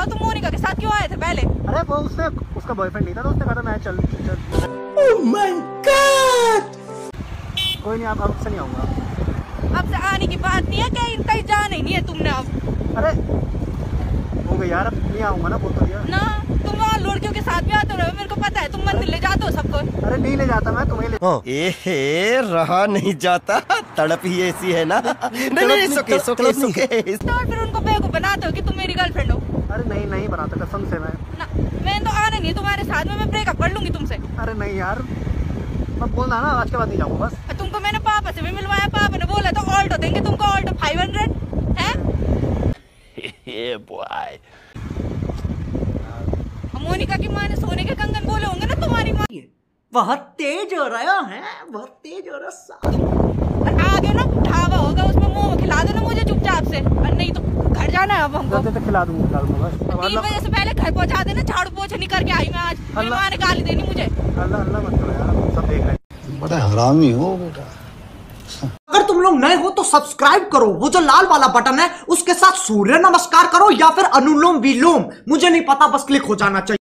बताओ तुम मोनिका के साथ क्यों आए थे पहले? अरे वो उसने उसका बॉयफ्रेंड नहीं था तो उसने कहा था मैं चल चल। कोई नहीं आप अब से नहीं आऊँगा। अब से आने की बात नहीं है कहीं कहीं जाना ही नहीं है तुमने अब। अरे हो गई यार अब नहीं आऊँगा ना बोल तो दिया। ना तुम वहाँ लड़कियों के साथ भी आते हो मेरे को पता है तुम मंदिर ले जाते हो सबको। अरे नहीं ले जाता मैं तुम्हें ले एहे रहा नहीं जाता तड़प ही ऐसी है ना। नहीं नहीं सुके सुके सुके और फिर उनको बेवकूफ़ बनाते हो कि तुम मेरी गर्लफ्रेंड हो? अरे नहीं नहीं बनाता कसम से मैं। ना मैं तो आना नहीं तुम्हारे साथ में मैं ब्रेकअप कर लूँगी तुमसे। अरे नहीं यार मैं बोल रहा ना आज के बाद नहीं जाऊँगा बस। तुमको मैंने पापा से भी मिलवाया पापा ने बोला तो ऑल्टो देंगे तुमको ऑल्टो फाइव हंड्रेड है? मोनिका की माँ ने सोने के कंगन बोले होंगे ना तुम्हारी माँ। बहुत तेज हो रहा है बहुत तेज हो रहा है आगे ना ढाबा होगा उसमें मोमो खिला दो ना मुझे चुपचाप से और नहीं तो है अब हमको। तो खिला दूँगा खिला दूँगा बस। तीन बजे से पहले घर पहुँचा देना झाड़ू पोछा नहीं करके आई मैं आज। मेहमान अल्लाह- ने गाली देनी मुझे। अल्लाह अल्लाह मत करो यार सब देख रहे हैं। बड़ा हरामी हो बेटा। अगर तुम लोग नए हो तो सब्सक्राइब करो वो जो लाल वाला बटन है उसके साथ सूर्य नमस्कार करो या फिर अनुलोम विलोम। मुझे नहीं पता बस क्लिक हो जाना चाहिए।